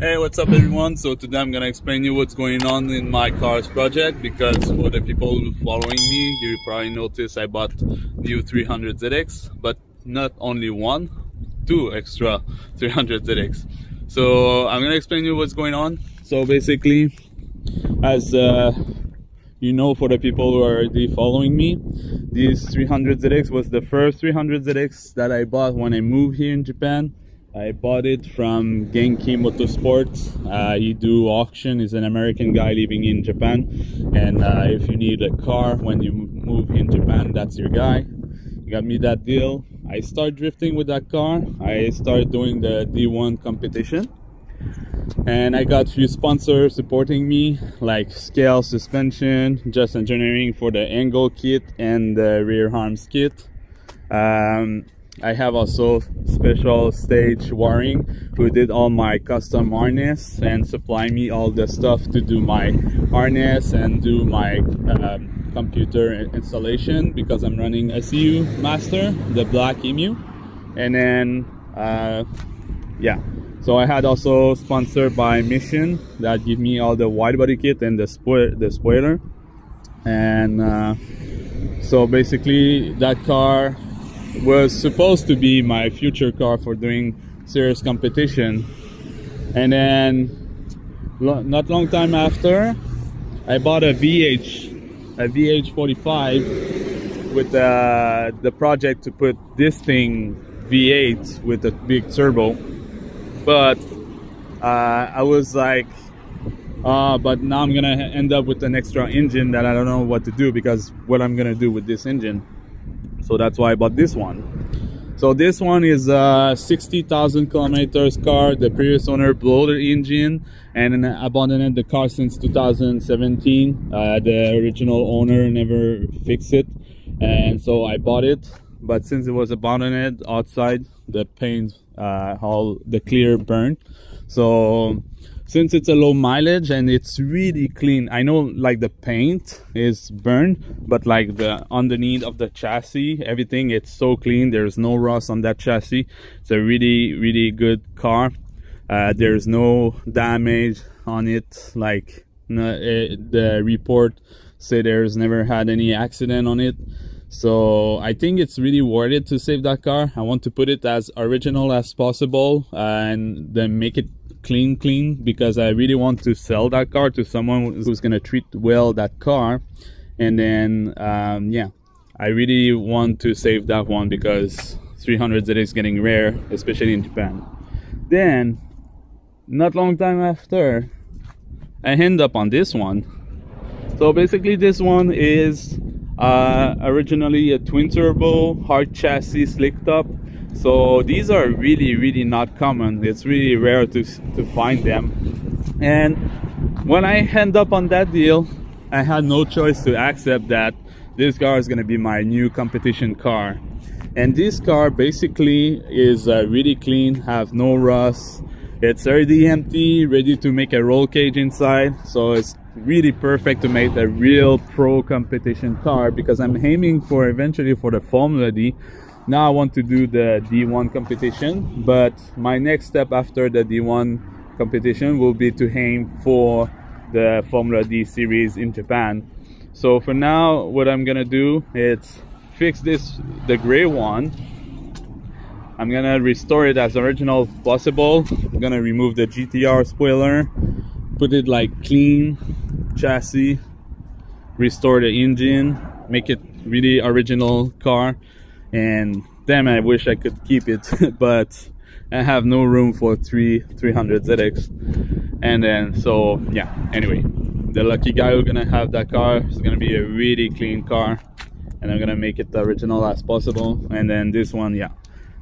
Hey, what's up everyone? So today I'm gonna explain you what's going on in my car's project because for the people following me, you probably noticed I bought new 300 ZX, but not only one, two extra 300 ZX. So I'm gonna explain you what's going on. So basically, as uh, you know for the people who are already following me, this 300 ZX was the first 300 ZX that I bought when I moved here in Japan I bought it from Genki Motorsports. Uh, he do auction. He's an American guy living in Japan. And uh, if you need a car when you move in Japan, that's your guy. He got me that deal. I started drifting with that car. I started doing the D1 competition. And I got few sponsors supporting me, like Scale Suspension, Just Engineering for the angle kit and the rear arms kit. Um, I have also special stage wiring who did all my custom harness and supply me all the stuff to do my harness and do my um, computer installation because I'm running ECU Master, the black EMU. And then, uh, yeah. So I had also sponsored by Mission that give me all the wide body kit and the, the spoiler. And uh, so basically that car was supposed to be my future car for doing serious competition. And then not long time after I bought a VH a VH45 with uh, the project to put this thing V8 with a big turbo. But uh, I was like uh, but now I'm gonna end up with an extra engine that I don't know what to do because what I'm gonna do with this engine so that's why I bought this one. So this one is a 60,000 kilometers car. The previous owner blew the engine and abandoned the car since 2017 uh, the original owner never fixed it. And so I bought it. But since it was abandoned outside the paint uh, all the clear burned so since it's a low mileage and it's really clean i know like the paint is burned but like the underneath of the chassis everything it's so clean. There's no rust on that chassis. It's a really really good car. Uh, there's no damage on it. Like no, it, eh, the report say there's never had any accident on it. So i think it's really worth it to save that car. I want to put it as original as possible and then make it clean clean because I really want to sell that car to someone who's gonna treat well that car. And then um, yeah I really want to save that one because 300 is getting rare especially in Japan. Then not long time after I end up on this one. So basically this one is uh, originally a twin turbo hard chassis slick top so these are really really not common. It's really rare to to find them. And when i end up on that deal i had no choice to accept that this car is going to be my new competition car. And this car basically is uh, really clean have no rust. It's already empty ready to make a roll cage inside. So it's really perfect to make a real pro competition car because i'm aiming for eventually for the formula d now I want to do the D1 competition but my next step after the D1 competition will be to aim for the Formula D series in Japan. So for now what I'm gonna do is fix this the gray one. I'm gonna restore it as original as possible. I'm gonna remove the GTR spoiler put it like clean chassis restore the engine make it really original car and damn I wish I could keep it but I have no room for three 300 ZX and then so yeah anyway. The lucky guy who's gonna have that car is gonna be a really clean car. And I'm gonna make it the original as possible. And then this one yeah.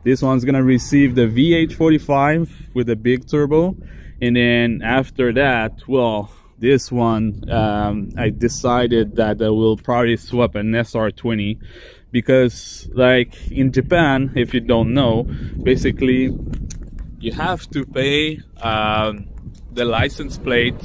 This one's gonna receive the VH45 with a big turbo. And then after that well this one um, I decided that I will probably swap an SR20 because like in Japan if you don't know basically you have to pay um, the license plate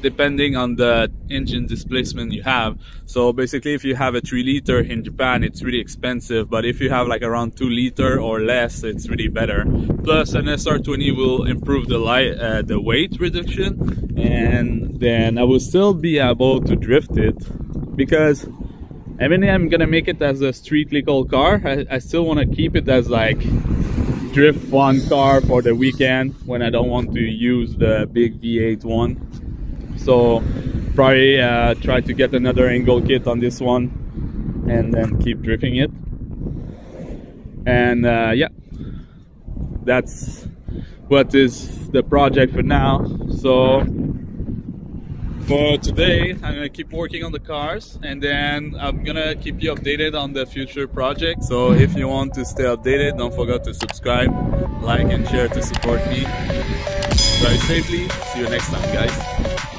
depending on the engine displacement you have. So basically if you have a 3 liter in Japan it's really expensive but if you have like around 2 liter or less it's really better. Plus an SR20 will improve the light, uh, the weight reduction and then I will still be able to drift it because even I'm gonna make it as a street legal car. I, I still want to keep it as like drift fun car for the weekend when I don't want to use the big V8 one. So probably uh, try to get another angle kit on this one and then keep drifting it. And uh, yeah. That's what is the project for now. So for today I'm gonna keep working on the cars and then I'm gonna keep you updated on the future project so if you want to stay updated don't forget to subscribe like and share to support me. Drive safely. See you next time guys